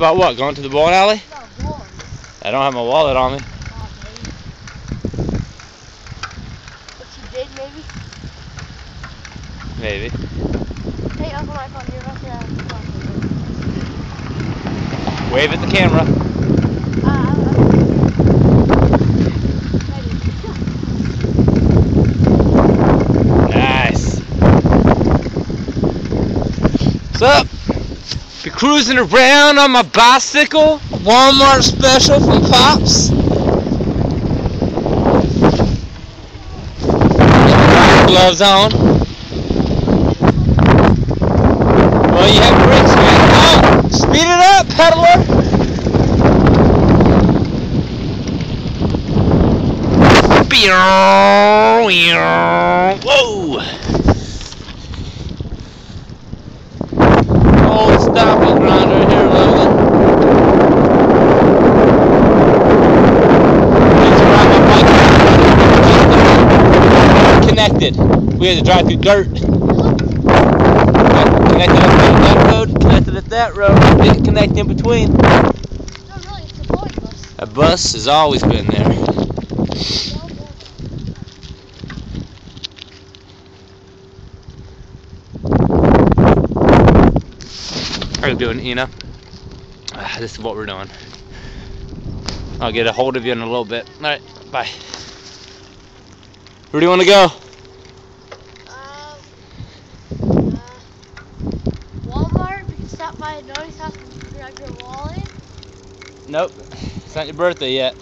About what? Going to the bowling alley? I don't have my wallet on me. Maybe. But you did, maybe? Maybe. Hey, Uncle phone. About to have fun. Wave at the camera. Uh, I'm Nice. What's up? Be cruising around on my bicycle. Walmart special from Pops. Gloves on. Well, you have brakes, man. Oh, speed it up, peddler. Whoa! Connected. We had to drive through dirt. Connected up at that road, connected at that road, didn't connect in between. No, really, it's a bus. A bus has always been there. How you doing, Ina? Ah, this is what we're doing. I'll get a hold of you in a little bit. Alright, bye. Where do you want to go? Um, uh, Walmart. Donnie's house grab your wallet. Nope. It's not your birthday yet.